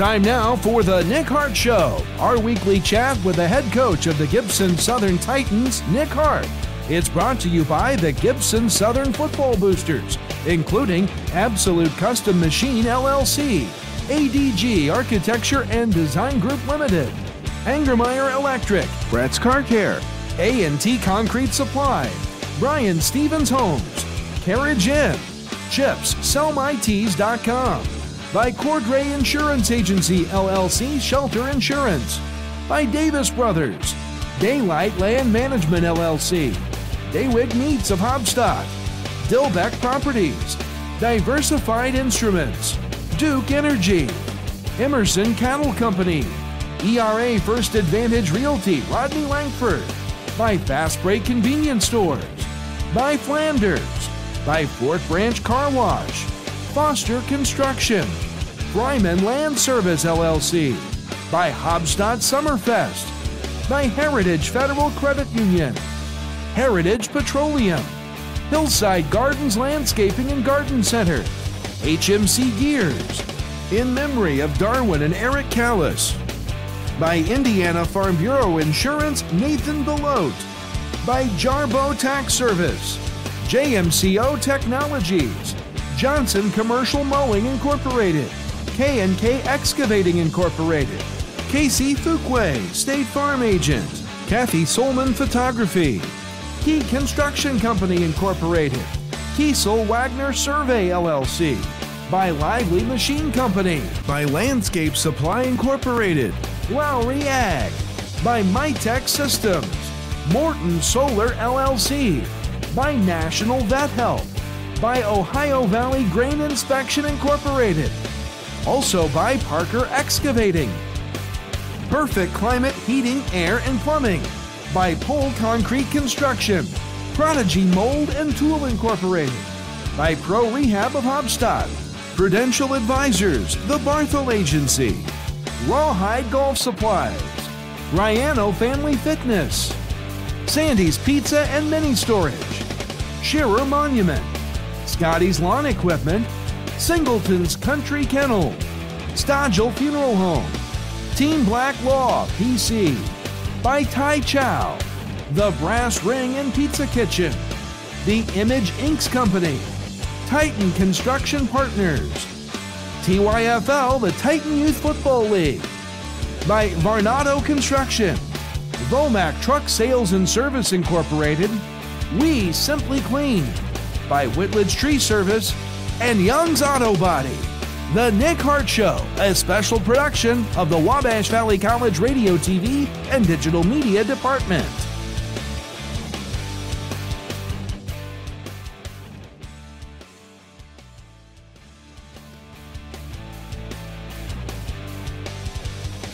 time now for the Nick Hart Show, our weekly chat with the head coach of the Gibson Southern Titans, Nick Hart. It's brought to you by the Gibson Southern Football Boosters, including Absolute Custom Machine LLC, ADG Architecture and Design Group Limited, Angermeyer Electric, Brett's Car Care, A&T Concrete Supply, Brian Stevens Homes, Carriage Inn, Chips, SellMyTees.com, by Cordray Insurance Agency LLC Shelter Insurance, by Davis Brothers, Daylight Land Management LLC, Dewig Meats of Haubstadt, Dilbeck Properties, Diversified Instruments, Duke Energy, Emerson Cattle Company, ERA First Advantage Realty Rodney Langford, by Fast Break Convenience Stores, by Flanders, by Fort Branch Car Wash, Foster Construction, Bryman Land Service LLC, by Haubstadt Summerfest, by Heritage Federal Credit Union, Heritage Petroleum, Hillside Gardens Landscaping and Garden Center, HMC Gears, in memory of Darwin and Eric Callis, by Indiana Farm Bureau Insurance Nathan Belote, by Jarbo Tax Service, JMCO Technologies, Johnson Commercial Mowing Incorporated, K&K Excavating Incorporated, Casey Fuquay, State Farm Agent, Kathy Solman Photography, Key Construction Company Incorporated, Kiesel Wagner Survey LLC, by Lively Machine Company, by Landscape Supply Incorporated, Lowry Ag, by Mytech Systems, Morton Solar LLC, by National Vet Health, by Ohio Valley Grain Inspection Incorporated, also by Parker Excavating, Perfect Climate Heating, Air, and Plumbing, by Pole Concrete Construction, Prodigy Mold and Tool Incorporated, by Pro Rehab of Haubstadt, Prudential Advisors, The Barthel Agency, Rawhide Golf Supplies, Riano Family Fitness, Sandy's Pizza and Mini Storage, Shearer Monument, Scotty's Lawn Equipment, Singleton's Country Kennel, Stodgel Funeral Home, Team Black Law PC, by Tai Chow, The Brass Ring and Pizza Kitchen, The Image Inks Company, Titan Construction Partners, TYFL, the Titan Youth Football League, by Varnado Construction, Vomac Truck Sales and Service Incorporated, We Simply Clean, by Whitledge Tree Service, and Young's Auto Body. The Nick Hart Show, a special production of the Wabash Valley College Radio, TV, and Digital Media Department.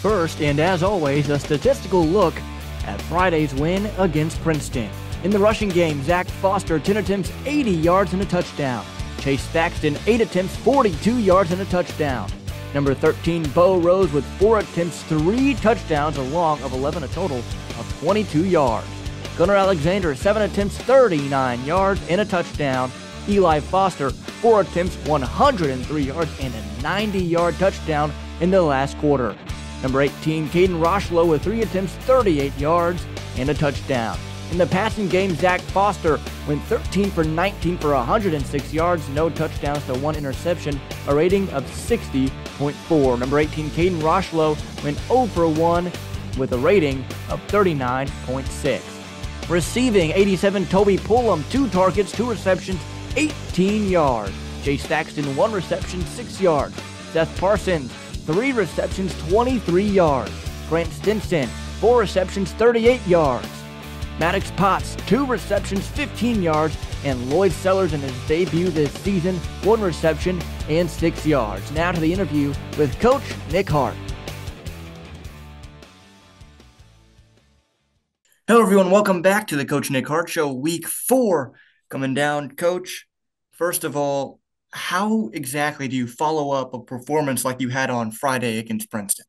First, and as always, a statistical look at Friday's win against Princeton. In the rushing game, Zach Foster, 10 attempts, 80 yards and a touchdown. Chase Thaxton, 8 attempts, 42 yards and a touchdown. Number 13, Bo Rose with 4 attempts, 3 touchdowns, along of 11 a total of 22 yards. Gunnar Alexander, 7 attempts, 39 yards and a touchdown. Eli Foster, 4 attempts, 103 yards and a 90 yard touchdown in the last quarter. Number 18, Caden Rochlow with 3 attempts, 38 yards and a touchdown. In the passing game, Zach Foster went 13 for 19 for 106 yards, no touchdowns to one interception, a rating of 60.4. Number 18, Caden Rochlow went 0 for 1 with a rating of 39.6. Receiving 87, Toby Pullum, 2 targets, 2 receptions, 18 yards. Chase Thaxton, 1 reception, 6 yards. Seth Parsons, 3 receptions, 23 yards. Grant Stinson, 4 receptions, 38 yards. Maddox Potts, 2 receptions, 15 yards, and Lloyd Sellers in his debut this season, 1 reception and 6 yards. Now to the interview with Coach Nick Hart. Hello, everyone. Welcome back to the Coach Nick Hart Show, week four coming down. Coach, first of all, how exactly do you follow up a performance like you had on Friday against Princeton?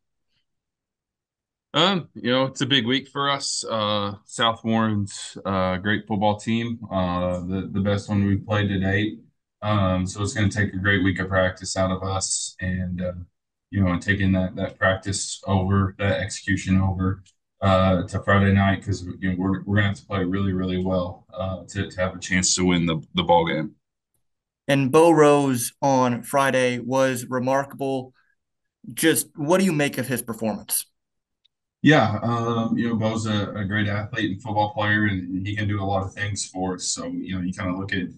Um, you know, it's a big week for us. Uh, South Warren's uh, great football team, uh, the the best one we've played to date. Um, so it's going to take a great week of practice out of us, and uh, you know, and taking that that practice over, that execution over uh, to Friday night because you know, we're we're gonna have to play really really well uh, to to have a chance to win the the ball game. And Bo Rose on Friday was remarkable. Just what do you make of his performance? Yeah, um, you know, Bo's a, a, great athlete and football player, and he can do a lot of things for us. So, you know, you kind of look at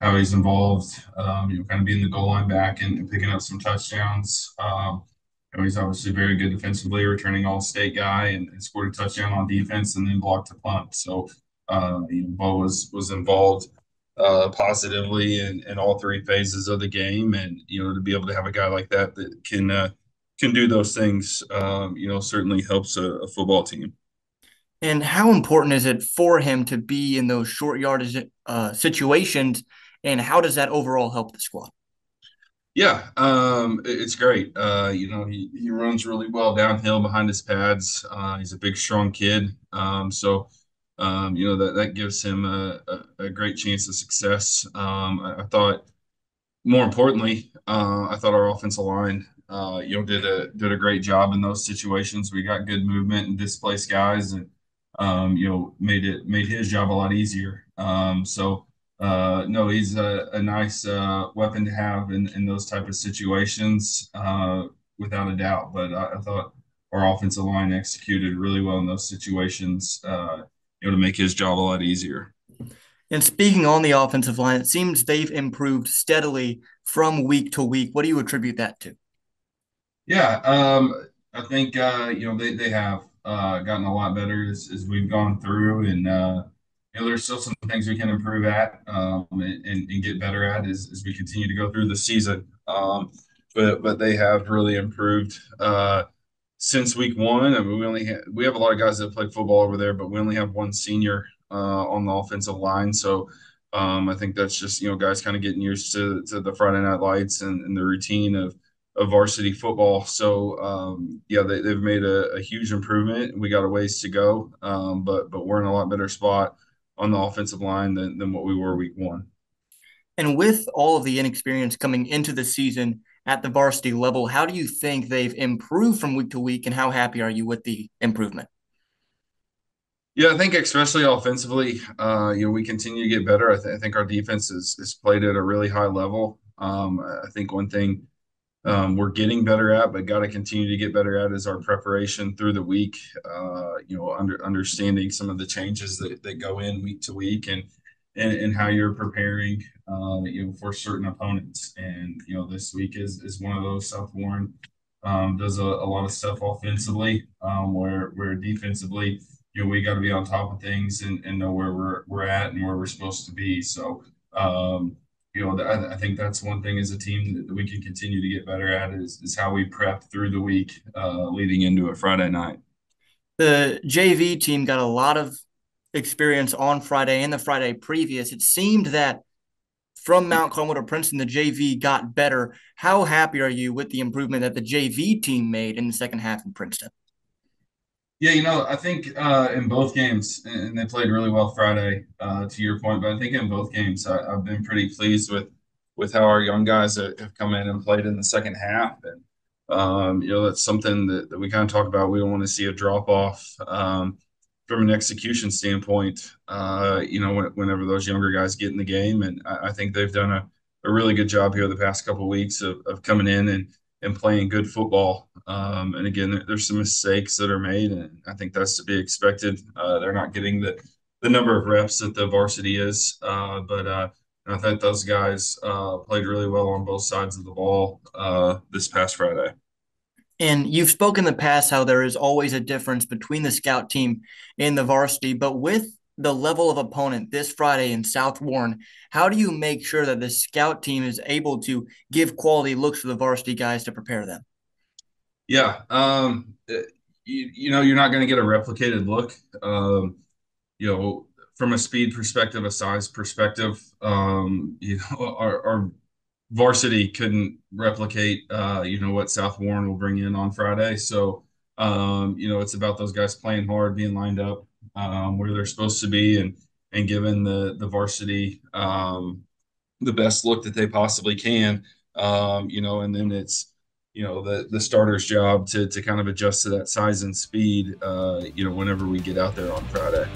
how he's involved, um, you know, kind of being the goal line back and, and picking up some touchdowns. Um, you know, he's obviously very good defensively, returning all state guy and, and, scored a touchdown on defense and then blocked a punt. So, uh, you know, Bo was was involved uh, positively in, in all three phases of the game, and you know, to be able to have a guy like that that can uh, can do those things, um, you know, certainly helps a, a, football team. And how important is it for him to be in those short yardage uh, situations? And how does that overall help the squad? Yeah, um, it's great. Uh, you know, he, he runs really well downhill behind his pads. Uh, he's a big, strong kid. Um, so, um, you know, that, that gives him a, a, a great chance of success. Um, I, I, thought, more importantly, uh, I thought our offensive line uh, you know, did a did a great job in those situations. We got good movement and displaced guys, and um, you know, made it made his job a lot easier. Um, so uh, no, he's a, a nice uh, weapon to have in, in those type of situations, uh, without a doubt. But I, I, thought our offensive line executed really well in those situations, uh, you know, to make his job a lot easier. And speaking on the offensive line, it seems they've improved steadily from week to week. What do you attribute that to? Yeah, um, I think uh, you know they they have uh, gotten a lot better as, as we've gone through, and uh, you know there's still some things we can improve at um, and, and, get better at as, as we continue to go through the season. Um, but but they have really improved uh, since week one. I mean, we only have, we have a lot of guys that play football over there, but we only have one senior uh, on the offensive line, so. Um, I think that's just you know guys kind of getting used to, to the Friday night lights and, and the routine of of varsity football. So um, yeah, they, have made a, a, huge improvement. We got a ways to go, um, but but we're in a lot better spot on the offensive line than, than what we were week one. And with all of the inexperience coming into the season at the varsity level, how do you think they've improved from week to week, and how happy are you with the improvement? Yeah, I think especially offensively, uh, you know, we continue to get better. I, th- I think our defense is, is played at a really high level. Um, I think one thing um, we're getting better at, but got to continue to get better at is our preparation through the week. Uh, you know, under understanding some of the changes that, that go in week to week and and, and how you're preparing, uh, you know, for certain opponents. And you know, this week is is one of those. South Warren um, does a, a, lot of stuff offensively, um, where where defensively, you know, we got to be on top of things and, and know where we're we're at and where we're supposed to be. So. Um, I, I, think that's one thing as a team that we can continue to get better at is, is how we prep through the week uh, leading into a Friday night. The JV team got a lot of experience on Friday and the Friday previous. It seemed that from Mount Carmel to Princeton, the JV got better. How happy are you with the improvement that the JV team made in the second half in Princeton? Yeah, you know, I think uh, in both games, and they played really well Friday. Uh, to your point, but I think in both games, I, have been pretty pleased with with how our young guys have come in and played in the second half. And um, you know, that's something that, that we kind of talk about. We don't want to see a drop off um, from an execution standpoint. Uh, you know, whenever those younger guys get in the game, and I, I think they've done a, a really good job here the past couple of weeks of, of coming in and and playing good football. Um, and again, there's some mistakes that are made, and I think that's to be expected. Uh, they're not getting the the number of reps that the varsity is, uh, but uh, I think those guys uh, played really well on both sides of the ball uh, this past Friday. And you've spoken in the past how there is always a difference between the scout team and the varsity, but with the level of opponent this Friday in South Warren, how do you make sure that the scout team is able to give quality looks to the varsity guys to prepare them? Yeah, um, you, you know you're not going to get a replicated look. Um, you know, from a speed perspective, a size perspective, um, you know, our, our varsity couldn't replicate, uh, you know, what South Warren will bring in on Friday. So, um, you know, it's about those guys playing hard, being lined up, um, where they're supposed to be and and giving the the varsity um, the best look that they possibly can. Um, you know, and then it's you know the the starter's job to to kind of adjust to that size and speed. Uh, you know, whenever we get out there on Friday.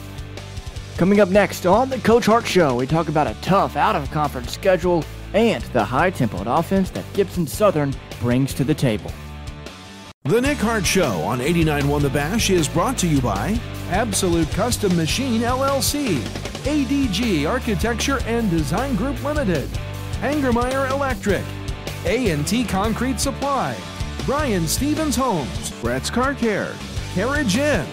Coming up next on the Coach Hart Show, we talk about a tough out of conference schedule and the high tempoed offense that Gibson Southern brings to the table. The Nick Hart Show on 89.1 The Bash is brought to you by Absolute Custom Machine LLC, ADG Architecture and Design Group Limited, Angermeyer Electric, A&T Concrete Supply, Brian Stevens Homes, Brett's Car Care, Carriage Inn,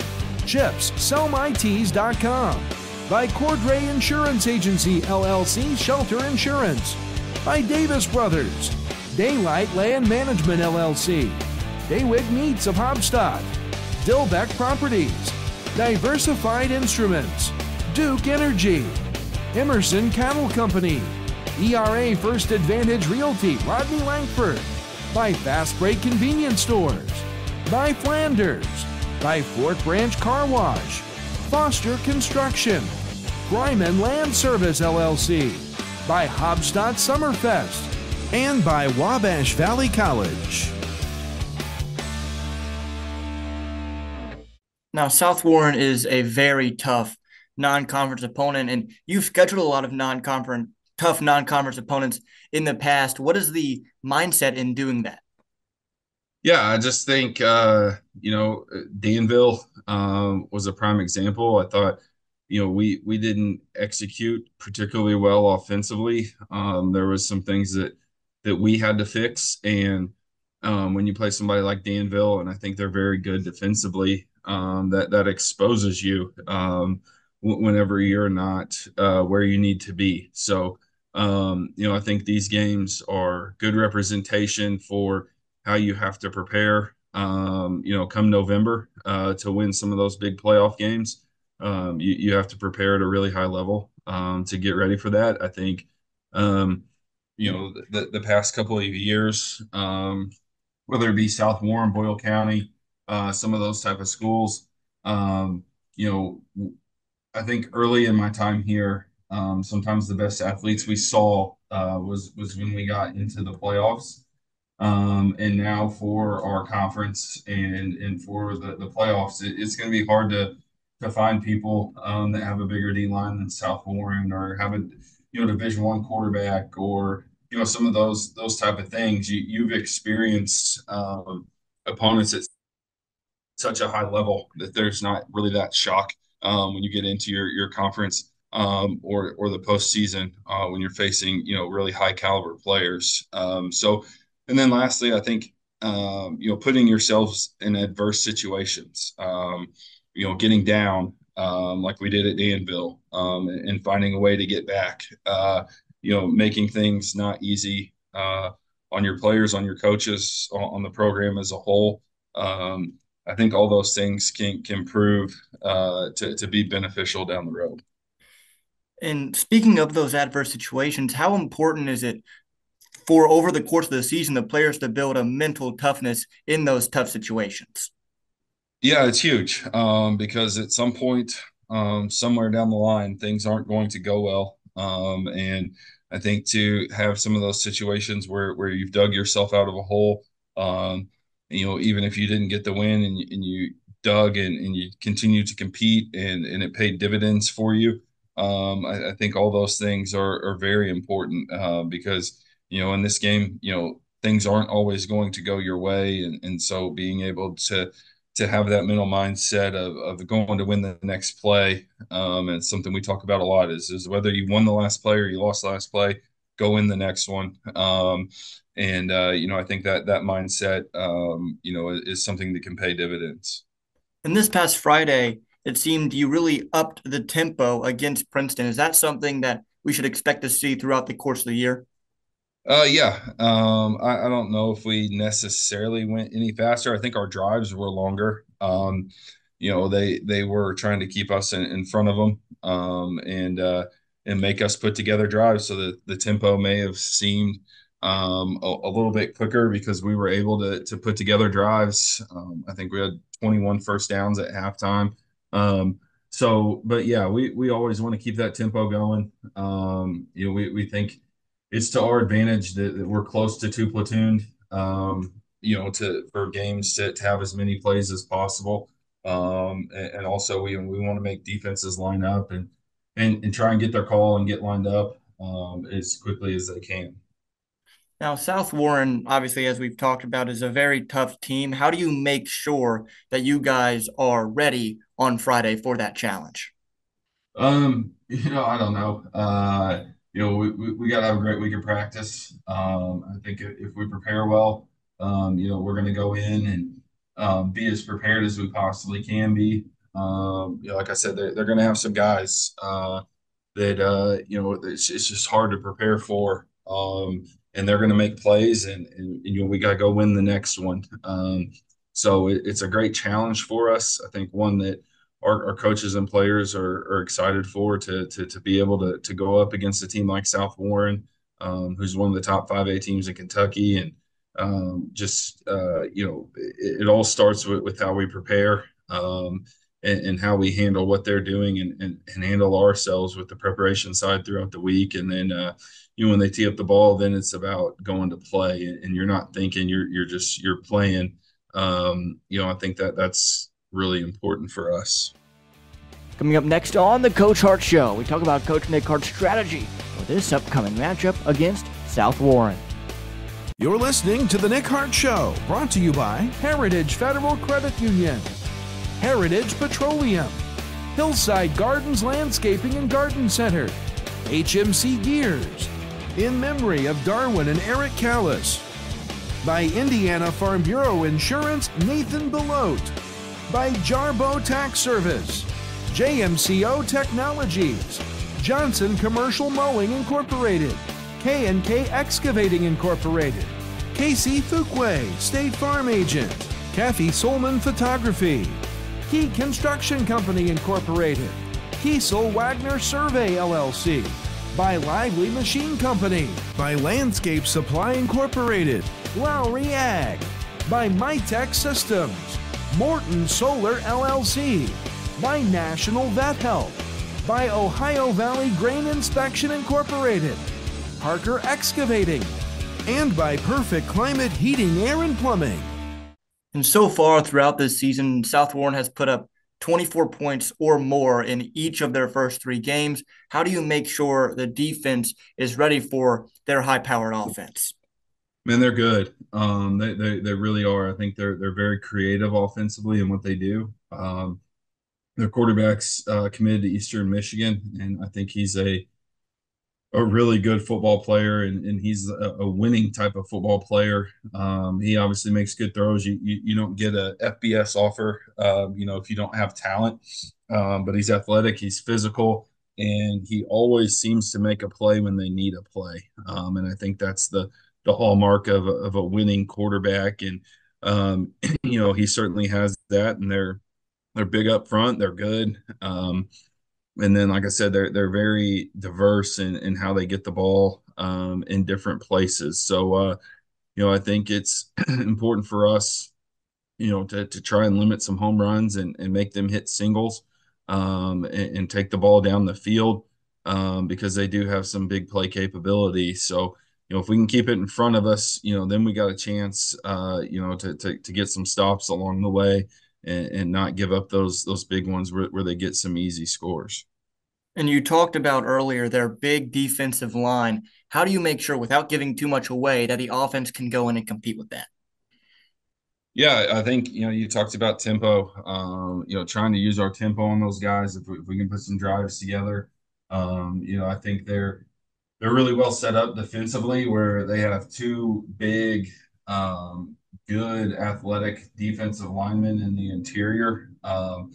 Chips, SellMyTees.com, by Cordray Insurance Agency LLC Shelter Insurance, by Davis Brothers, Daylight Land Management LLC, Dewig Meats of Haubstadt, Dilbeck Properties, Diversified Instruments, Duke Energy, Emerson Cattle Company, ERA First Advantage Realty, Rodney Langford, by Fast Break Convenience Stores, by Flanders, by Fort Branch Car Wash, Foster Construction, Gryman Land Service LLC, by Haubstadt Summerfest, and by Wabash Valley College. Now, South Warren is a very tough non-conference opponent, and you've scheduled a lot of non-conference, tough non-conference opponents in the past. What is the mindset in doing that? Yeah, I just think uh, you know Danville um, was a prime example. I thought you know we we didn't execute particularly well offensively. Um, there was some things that that we had to fix, and um, when you play somebody like Danville, and I think they're very good defensively, um, that that exposes you um, whenever you're not uh, where you need to be. So um, you know, I think these games are good representation for how you have to prepare. Um, you know, come November uh, to win some of those big playoff games, um, you, you have to prepare at a really high level um, to get ready for that. I think, um, you know, the, the past couple of years, um, whether it be South Warren, Boyle County, uh, some of those type of schools. Um, you know, I think early in my time here, um, sometimes the best athletes we saw uh, was was when we got into the playoffs. Um, and now for our conference and and for the, the playoffs, it, it's going to be hard to to find people um, that have a bigger D line than South Warren or have a you know Division One quarterback or you know some of those those type of things. You you've experienced um, opponents at such a high level that there's not really that shock um, when you get into your your conference um, or or the postseason uh, when you're facing you know really high caliber players. Um, so, and then lastly, I think um, you know putting yourselves in adverse situations. Um, you know, getting down um, like we did at Danville and, and, finding a way to get back. Uh, you know, making things not easy uh, on your players, on your coaches, on, on the program as a whole. Um, I think all those things can can prove uh, to to be beneficial down the road. And speaking of those adverse situations, how important is it for over the course of the season the players to build a mental toughness in those tough situations? Yeah, it's huge um, because at some point, um, somewhere down the line, things aren't going to go well, um, and I think to have some of those situations where where you've dug yourself out of a hole um, you know, even if you didn't get the win and, and you dug and, and you continue to compete and, and it paid dividends for you. Um, I, I, think all those things are, are very important uh, because, you know, in this game, you know, things aren't always going to go your way. And, and so being able to, to have that mental mindset of, of going to win the next play. Um, and something we talk about a lot is, is whether you won the last play or you lost the last play, go in the next one. Um, and uh, you know, I think that that mindset, um, you know, is, is something that can pay dividends. And this past Friday, it seemed you really upped the tempo against Princeton. Is that something that we should expect to see throughout the course of the year? Uh, yeah. Um, I, I don't know if we necessarily went any faster. I think our drives were longer. Um, you know, they they were trying to keep us in, in front of them. Um, and uh, and make us put together drives so that the tempo may have seemed um, a, a, little bit quicker because we were able to to put together drives. Um, I think we had 21 first downs at halftime. Um, so, but yeah, we we always want to keep that tempo going. Um, you know, we we think it's to our advantage that, that we're close to two platooned. Um, you know, to for games to, to have as many plays as possible. Um, and, and also we we want to make defenses line up and and and try and get their call and get lined up um, as quickly as they can. Now, South Warren, obviously, as we've talked about, is a very tough team. How do you make sure that you guys are ready on Friday for that challenge? Um, you know, I don't know. Uh, you know, we, we, we got to have a great week of practice. Um, I think if, if we prepare well, um, you know, we're going to go in and um, be as prepared as we possibly can be. Um, you know, like I said, they're, they're going to have some guys uh, that, uh, you know, it's, it's just hard to prepare for. Um, and they're going to make plays, and, and, and, you know, we got to go win the next one. Um, so it, it's a great challenge for us. I think one that our, our coaches and players are, are excited for to, to, to be able to, to go up against a team like South Warren, um, who's one of the top five A teams in Kentucky. And um, just, uh, you know, it, it, all starts with, with how we prepare um, and, and, how we handle what they're doing and, and, and, handle ourselves with the preparation side throughout the week. And then, uh, you know, when they tee up the ball, then it's about going to play and you're not thinking, you're, you're just, you're playing. Um, you know, I think that that's, really important for us. Coming up next on the Coach Hart Show, we talk about Coach Nick Hart's strategy for this upcoming matchup against South Warren. You're listening to the Nick Hart Show, brought to you by Heritage Federal Credit Union, Heritage Petroleum, Hillside Gardens Landscaping and Garden Center, HMC Gears, in memory of Darwin and Eric Callis, by Indiana Farm Bureau Insurance, Nathan Belote, by Jarbo Tax Service, JMCO Technologies, Johnson Commercial Mowing Incorporated, K&K Excavating Incorporated, Casey Fuquay, State Farm Agent, Kathy Solman Photography, Key Construction Company Incorporated, Kiesel Wagner Survey LLC, by Lively Machine Company, by Landscape Supply Incorporated, Lowry Ag, by MyTech Systems, Morton Solar LLC, by National Vet Health, by Ohio Valley Grain Inspection Incorporated, Parker Excavating, and by Perfect Climate Heating, Air, and Plumbing. And so far throughout this season, South Warren has put up 24 points or more in each of their first three games. How do you make sure the defense is ready for their high powered offense? Man, they're good. Um, they, they they really are. I think they're they're very creative offensively in what they do. Um, their quarterback's uh, committed to Eastern Michigan, and I think he's a a really good football player, and, and he's a, a winning type of football player. Um, he obviously makes good throws. You you, you don't get a FBS offer, uh, you know, if you don't have talent. Um, but he's athletic. He's physical and he always seems to make a play when they need a play. Um, and I think that's the the hallmark of a, of a winning quarterback. And um, you know, he certainly has that. And they're they're big up front. They're good. Um, and then, like I said, they're they're very diverse in, in how they get the ball um, in different places. So, uh, you know, I think it's important for us, you know, to to try and limit some home runs and, and make them hit singles um, and, and, take the ball down the field um, because they do have some big play capability. So, you know, if we can keep it in front of us, you know, then we got a chance, uh, you know, to, to, to get some stops along the way and, and not give up those those big ones where, where they get some easy scores. And you talked about earlier their big defensive line. How do you make sure, without giving too much away, that the offense can go in and compete with that? Yeah, I think you know you talked about tempo. Um, you know, trying to use our tempo on those guys. If we, if we can put some drives together, um, you know, I think they're they're really well set up defensively where they have two big, um, good athletic defensive linemen in the interior, um,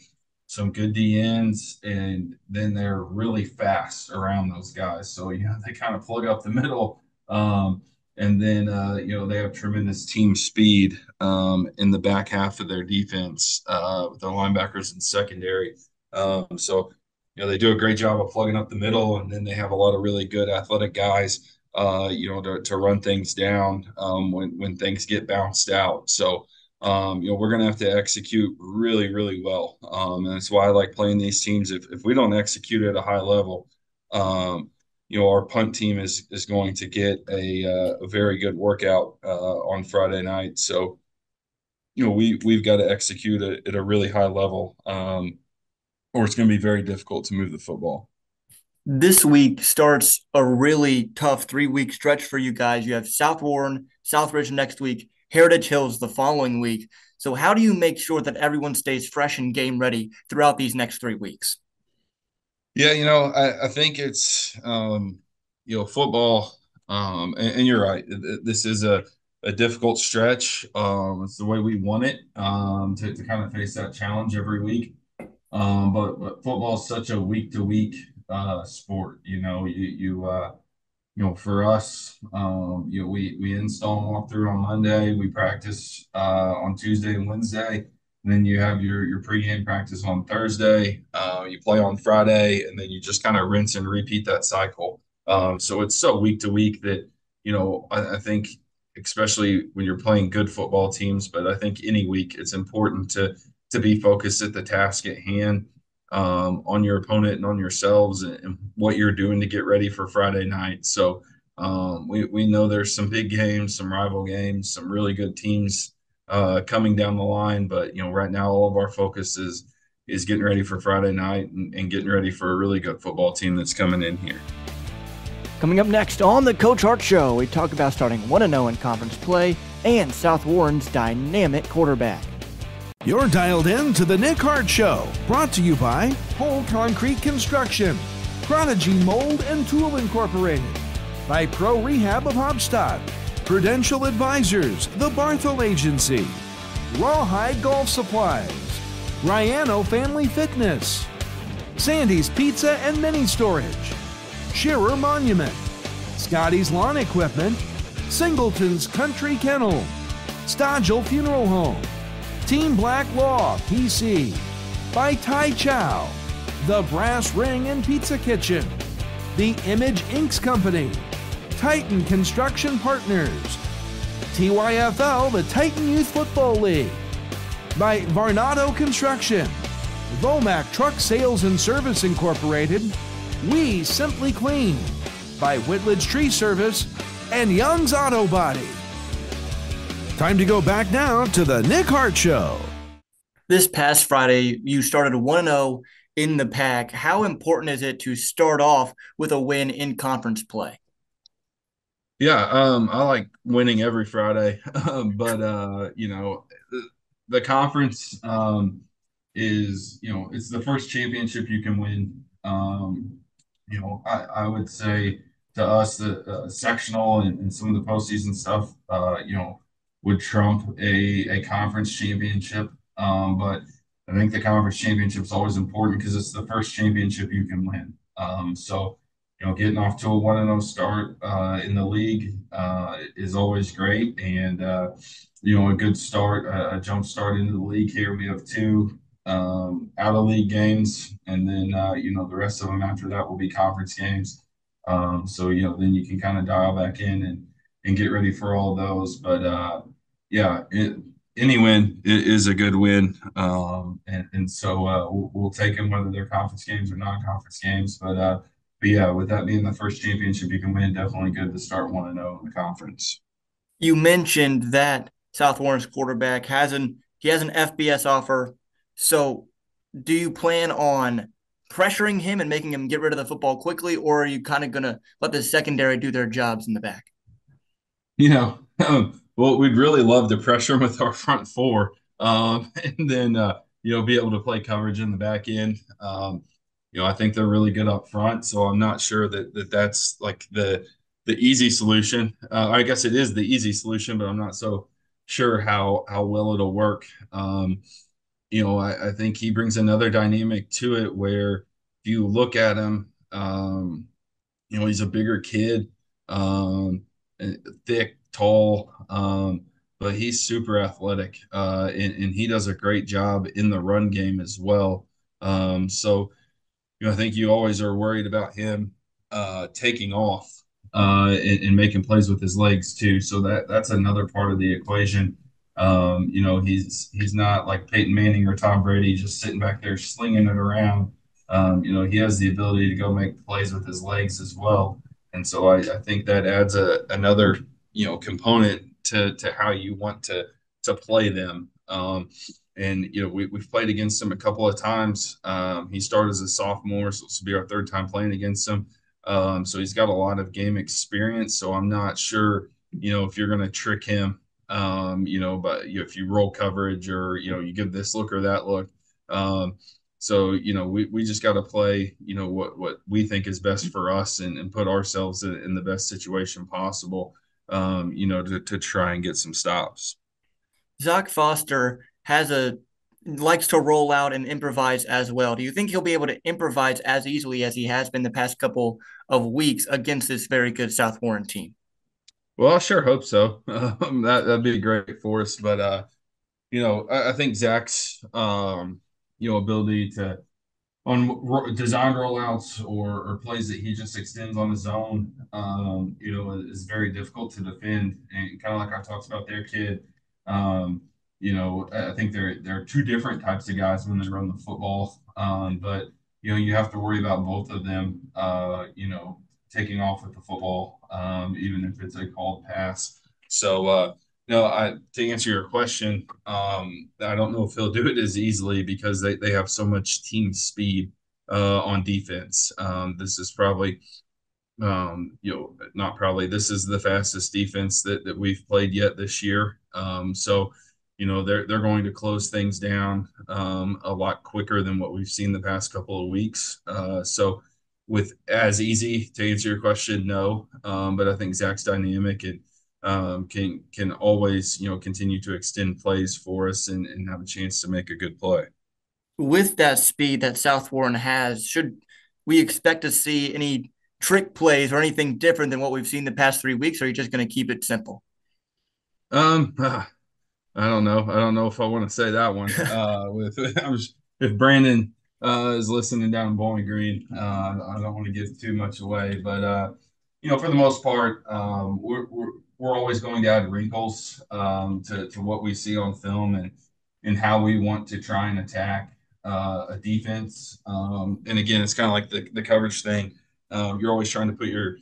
some good DNs, and then they're really fast around those guys. So, you know, they kind of plug up the middle. Um, and then, uh, you know, they have tremendous team speed um, in the back half of their defense uh, with their linebackers and secondary. Um, so, you know they do a great job of plugging up the middle, and then they have a lot of really good athletic guys, uh, you know, to, to run things down um, when when things get bounced out. So. Um, you know, we're going to have to execute really, really well. Um, and that's why I like playing these teams. If, if we don't execute at a high level, um, you know, our punt team is is going to get a, uh, a very good workout uh, on Friday night. So, you know, we we've got to execute it at a really high level, um, or it's going to be very difficult to move the football. This week starts a really tough three week stretch for you guys. You have South Warren, Southridge next week, Heritage Hills the following week. So, how do you make sure that everyone stays fresh and game ready throughout these next three weeks? Yeah, you know, I, I think it's um, you know football, um, and, and, you're right. This is a, a difficult stretch. Um, it's the way we want it um, to, to kind of face that challenge every week. Um, but, but football is such a week to week sport. You know, you you uh, you know, for us, um, you know, we we install and walk through on Monday. We practice uh, on Tuesday and Wednesday. And then you have your your pregame practice on Thursday. Uh, you play on Friday, and then you just kind of rinse and repeat that cycle. Um, so it's so week to week that you know I, I, think, especially when you're playing good football teams, but I think any week it's important to to be focused at the task at hand, um, on your opponent and on yourselves, and, and, what you're doing to get ready for Friday night. So um, we we know there's some big games, some rival games, some really good teams uh, coming down the line. But you know, right now all of our focus is is getting ready for Friday night and, and getting ready for a really good football team that's coming in here. Coming up next on the Coach Hart Show, we talk about starting 1 0 in conference play and South Warren's dynamic quarterback. You're dialed in to the Nick Hart Show, brought to you by Whole Concrete Construction, Prodigy Mold and Tool Incorporated, by Pro Rehab of Haubstadt, Prudential Advisors, The Barthel Agency, Rawhide Golf Supplies, Riano Family Fitness, Sandy's Pizza and Mini Storage, Shearer Monument, Scotty's Lawn Equipment, Singleton's Country Kennel, Stodgel Funeral Home, Team Black Law PC, by Tai Chow, The Brass Ring and Pizza Kitchen, The Image Inks Company, Titan Construction Partners, TYFL, the Titan Youth Football League, by Varnado Construction, Vomac Truck Sales and Service Incorporated, We Simply Clean, by Whitledge Tree Service, and Young's Auto Body. Time to go back now to the Nick Hart Show. This past Friday, you started 1 0 in the PAC. How important is it to start off with a win in conference play? Yeah, um, I like winning every Friday, um, but uh, you know, the, the conference um, is you know it's the first championship you can win. Um, you know, I, I would say to us the uh, sectional and, and, some of the postseason stuff, uh, you know, would trump a a conference championship. Um, but I think the conference championship is always important because it's the first championship you can win. Um, so you know, getting off to a one and zero oh start uh, in the league uh, is always great, and uh, you know, a good start, a jump start into the league here. We have two um, out of league games, and then uh, you know the rest of them after that will be conference games. Um, so you know, then you can kind of dial back in and and get ready for all those. But uh, yeah, it, any win is a good win, um, and and so uh, we'll, we'll, take them whether they're conference games or non-conference games, but but yeah, with that being the first championship you can win, definitely good to start one and zero oh in the conference. You mentioned that South Warren's quarterback has an he has an FBS offer. So, do you plan on pressuring him and making him get rid of the football quickly, or are you kind of going to let the secondary do their jobs in the back? You know, um, well, we'd really love to pressure him with our front four, um, and then uh, you know be able to play coverage in the back end. Um, you know, I think they're really good up front. So I'm not sure that, that that's like the the easy solution. Uh, I guess it is the easy solution, but I'm not so sure how how well it'll work. Um, you know, I, I, think he brings another dynamic to it where if you look at him, um, you know, he's a bigger kid, um, thick, tall, um, but he's super athletic, uh, and, and, he does a great job in the run game as well. Um, so you know, I think you always are worried about him uh, taking off uh, and, and, making plays with his legs too. So that that's another part of the equation. Um, you know, he's he's not like Peyton Manning or Tom Brady just sitting back there slinging it around. Um, you know, he has the ability to go make plays with his legs as well. And so I, I think that adds a another you know component to to how you want to to play them. Um, and you know we, we've played against him a couple of times. Um, he started as a sophomore, so this will be our third time playing against him. Um, so he's got a lot of game experience. So I'm not sure, you know, if you're going to trick him, um, you know, but if you roll coverage or you know you give this look or that look. Um, so you know we, we just got to play you know what what we think is best for us and, and put ourselves in, in the best situation possible. Um, you know to to try and get some stops. Zach Foster has a likes to roll out and improvise as well. Do you think he'll be able to improvise as easily as he has been the past couple of weeks against this very good South Warren team? Well, I sure hope so. Um, that that'd be great for us. But uh, you know, I, I think Zach's um, you know ability to on design rollouts or, or plays that he just extends on his own, um, you know, is very difficult to defend. And kind of like I talked about their kid, um, you know, I think there there are two different types of guys when they run the football. Um, but you know, you have to worry about both of them. Uh, you know, taking off with the football, um, even if it's a called pass. So, uh, no, I to answer your question, um, I don't know if he'll do it as easily because they, they have so much team speed uh, on defense. Um, this is probably, um, you know, not probably. This is the fastest defense that that we've played yet this year. Um, so you know they're they're going to close things down um, a lot quicker than what we've seen the past couple of weeks. Uh, so with as easy to answer your question, no. Um, but I think Zach's dynamic and um, can can always you know continue to extend plays for us and, and have a chance to make a good play. With that speed that South Warren has, should we expect to see any trick plays or anything different than what we've seen the past three weeks? Or are you just going to keep it simple? Um, uh, I don't know. I don't know if I want to say that one. Uh, with if Brandon uh, is listening down in Bowling Green, uh, I don't want to give too much away, but uh, you know, for the most part, um, we're, we're we're always going to add wrinkles um, to to what we see on film and and how we want to try and attack uh, a defense. Um, and again, it's kind of like the the coverage thing. Um, you're always trying to put your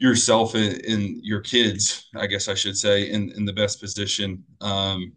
yourself in, in, your kids, I guess I should say, in, in the best position, um,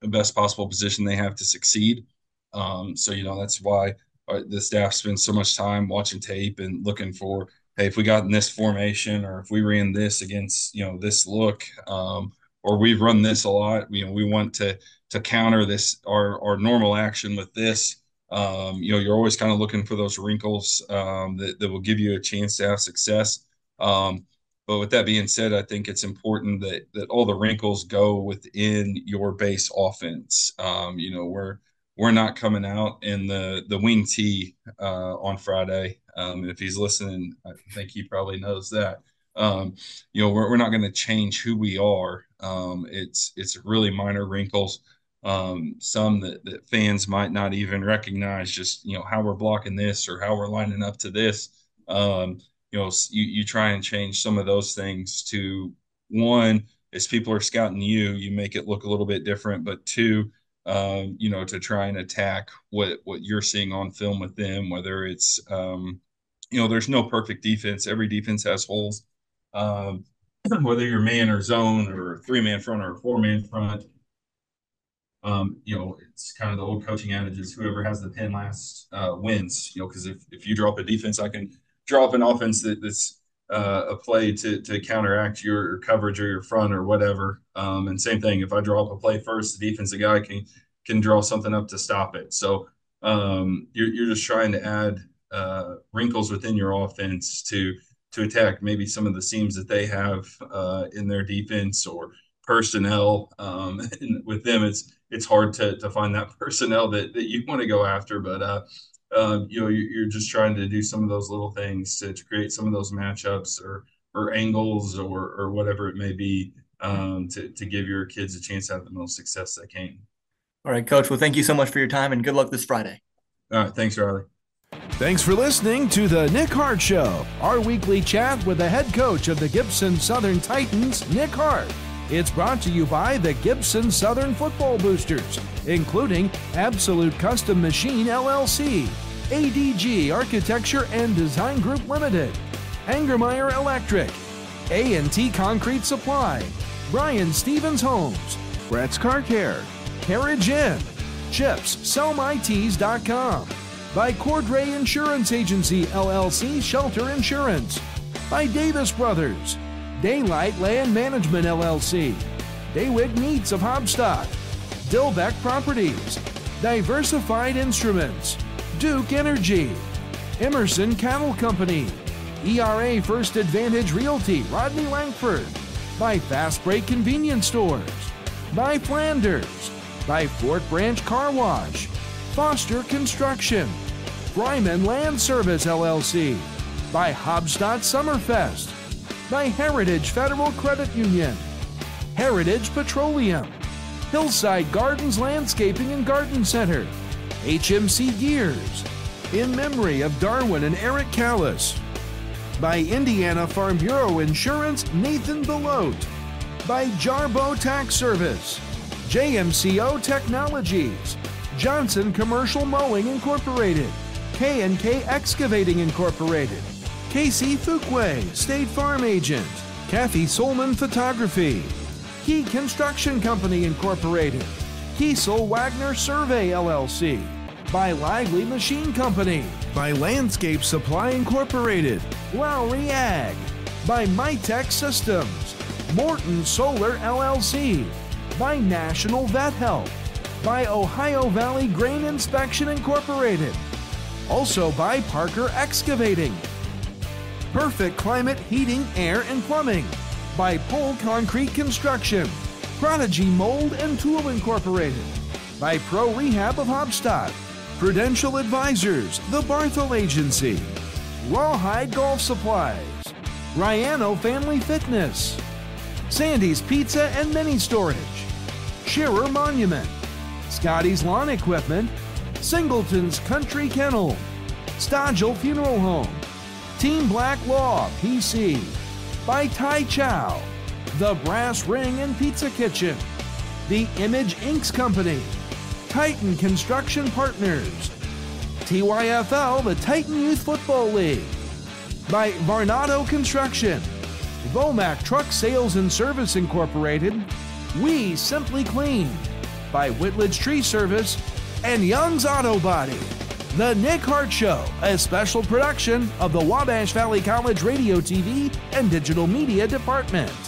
the best possible position they have to succeed. Um, so, you know, that's why uh, the staff spends so much time watching tape and looking for, hey, if we got in this formation or if we ran this against, you know, this look, um, or we've run this a lot, you know, we want to to counter this our our normal action with this. Um, you know, you're always kind of looking for those wrinkles um, that, that will give you a chance to have success. Um, but with that being said, I think it's important that that all the wrinkles go within your base offense. Um, you know, we're we're not coming out in the the Wing T uh, on Friday. Um, if he's listening, I think he probably knows that. Um, you know, we're, we're not going to change who we are. Um, it's it's really minor wrinkles, um, some that, that fans might not even recognize. Just you know how we're blocking this or how we're lining up to this. Um, you know you, you try and change some of those things to one as people are scouting you you make it look a little bit different but two um, you know to try and attack what what you're seeing on film with them whether it's um, you know there's no perfect defense every defense has holes um, whether you're man or zone or three man front or four man front um, you know, it's kind of the old coaching adage is whoever has the pin last uh, wins, you know, because if, if you drop a defense, I can draw up an offense that, that's uh, a play to to counteract your coverage or your front or whatever. Um, and same thing, if I draw up a play first, the defensive guy can can draw something up to stop it. So um, you're you're just trying to add uh, wrinkles within your offense to to attack maybe some of the seams that they have uh, in their defense or personnel. Um, and with them, it's it's hard to to find that personnel that that you want to go after, but uh, um, you know, you're just trying to do some of those little things to, to create some of those matchups or or angles or or whatever it may be um, to to give your kids a chance to have the most success they can. All right, Coach. Well, thank you so much for your time and good luck this Friday. All right, thanks, Riley. Thanks for listening to the Nick Hart Show, our weekly chat with the head coach of the Gibson Southern Titans, Nick Hart. It's brought to you by the Gibson Southern Football Boosters, including Absolute Custom Machine LLC, ADG Architecture and Design Group Limited, Angermeyer Electric, A&T Concrete Supply, Brian Stevens Homes, Brett's Car Care, Carriage Inn, Chips, SellMyTees.com, by Cordray Insurance Agency LLC Shelter Insurance, by Davis Brothers, Daylight Land Management LLC, Dewig Meats of Haubstadt, Dilbeck Properties, Diversified Instruments, Duke Energy, Emerson Cattle Company, ERA First Advantage Realty, Rodney Langford, by Fast Break Convenience Stores, by Flanders, by Fort Branch Car Wash, Foster Construction, Bryman Land Service LLC, by Haubstadt Summerfest, by Heritage Federal Credit Union, Heritage Petroleum, Hillside Gardens Landscaping and Garden Center, HMC Gears, in memory of Darwin and Eric Callis, by Indiana Farm Bureau Insurance Nathan Belote, by Jarbo Tax Service, JMCO Technologies, Johnson Commercial Mowing Incorporated, K&K Excavating Incorporated, Casey Fuquay, State Farm Agent, Kathy Solman Photography, Key Construction Company Incorporated, Kiesel Wagner Survey LLC, by Lively Machine Company, by Landscape Supply Incorporated, Lowry Ag, by Mytech Systems, Morton Solar LLC, by National Vet Health, by Ohio Valley Grain Inspection Incorporated, also by Parker Excavating, Perfect Climate Heating, Air, and Plumbing, by Pole Concrete Construction, Prodigy Mold and Tool Incorporated, by Pro Rehab of Haubstadt, Prudential Advisors, The Barthel Agency, Rawhide Golf Supplies, Riano Family Fitness, Sandy's Pizza and Mini Storage, Shearer Monument, Scotty's Lawn Equipment, Singleton's Country Kennel, Stodgel Funeral Home, Team Black Law PC, by Tai Chow, The Brass Ring and Pizza Kitchen, The Image Inks Company, Titan Construction Partners, TYFL, the Titan Youth Football League, by Varnado Construction, Vomac Truck Sales and Service Incorporated, We Simply Clean, by Whitledge Tree Service, and Young's Auto Body. The Nick Hart Show, a special production of the Wabash Valley College Radio, TV, and Digital Media Department.